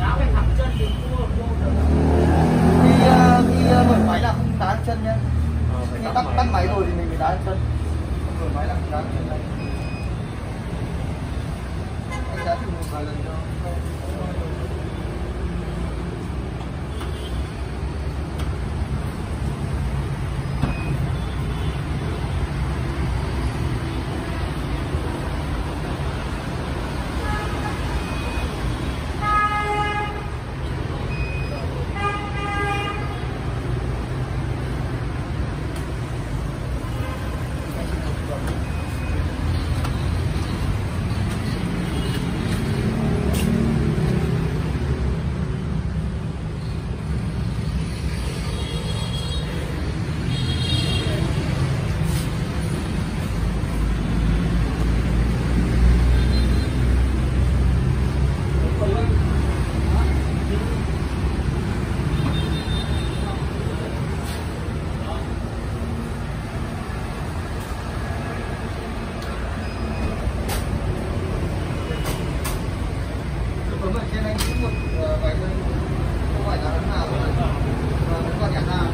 áo phải thẳng chân đừng cua vô khi ờ, khi ờ, mở máy là không đá chân nhé khi tắt tắt máy. rồi thì mình mới đá chân không mở máy là không đá chân này anh đá thử một vài lần cho Tuấn trên anh cũng một vài cây không phải là hắn nào mà vẫn còn nhà nào